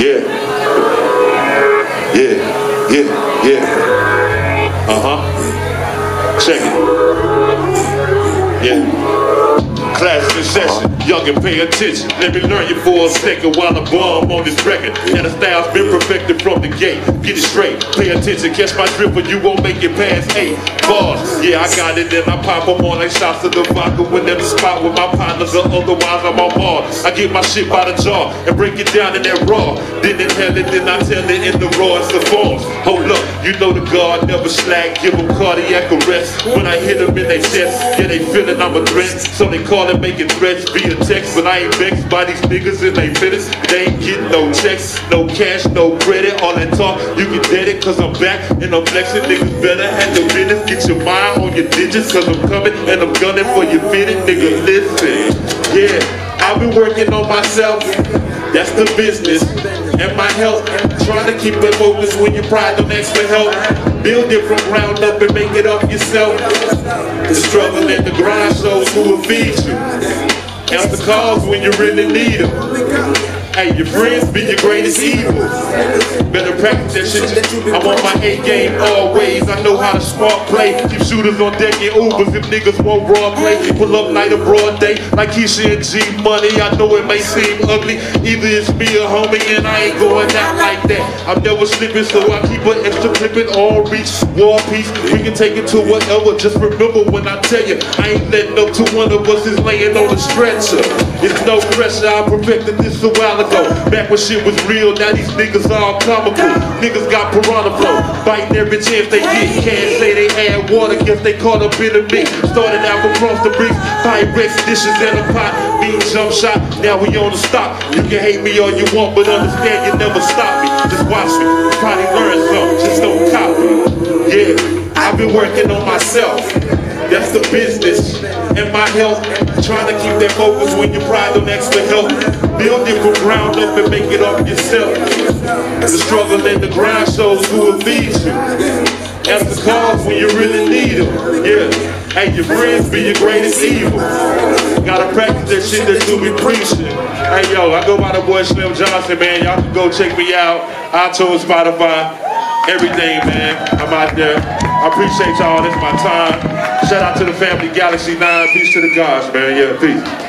Yeah. Yeah. Yeah. Yeah. Uh-huh. Check it. Yeah. Class in young and pay attention. Let me learn you for a second while I bomb on this record. And the style's been perfected from the gate. Get it straight, pay attention, catch my drip or you won't make it past eight. Bars, yeah, I got it, then I pop them on like shots of the vodka when in the spot with my partners or otherwise I'm on bar. I get my shit by the jar and break it down in that raw. Then inhale it, then I tell it in the rawest of forms. Hold up, you know the guard never slack, give them cardiac arrest. When I hit them in their chest, yeah, they feeling I'm a threat. So they call it making threats via text, but I ain't vexed by these niggas and they fittest. They ain't getting no checks, no cash, no credit. All that talk, you can get it, cause I'm back and I'm flexing. Niggas better have the business. Get your mind on your digits, cause I'm coming and I'm gunning for your fitted. Nigga, listen. Yeah, I've been working on myself. That's the business and my health. Trying to keep it focused when you pride don't ask for help. Build it from ground up and make it up yourself. The struggle and the grind shows who will feed you. Answer calls when you really need them. Hey, your friends be your greatest evil. Better practice I want my A game always. I know how to smart play. Keep shooters on deck in Ubers if niggas won't raw play. Pull up night of broad day like Keisha and G Money. I know it may seem ugly. Either it's me or homie, and I ain't going out like that. I'm never slipping, so I keep an extra clipping all reach. War piece, we can take it to whatever. Just remember when I tell you, I ain't letting up to one of us is laying on the stretcher. It's no pressure. I perfected this a while ago. Back when shit was real, now these niggas all comical. Niggas got piranha flow, biting every chance they get. Can't say they had water, guess they caught up in a mix. Started out across the bricks, Pyrex dishes in a pot, beat jump shot. Now we on the stop. You can hate me all you want, but understand you never stop me. Just watch me, probably learn something, just don't copy. Yeah, I've been working on myself. That's the business and my health. Trying to keep that focus when you pride on extra help. Build it from ground up and make it up yourself. The struggle and the grind shows who will feed you. Answer calls when you really need them. Yeah. Hey, your friends be your greatest evil. Gotta practice that shit that you be preaching. Hey, yo, I go by the boy Slim Johnson, man. Y'all can go check me out. iTunes, Spotify, everything, man. I'm out there. I appreciate y'all. This is my time. Shout out to the family Galaxy 9. Peace to the gods, man. Yeah, peace.